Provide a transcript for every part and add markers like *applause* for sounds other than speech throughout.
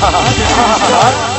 哎 *laughs*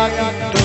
Yeah, yeah, yeah.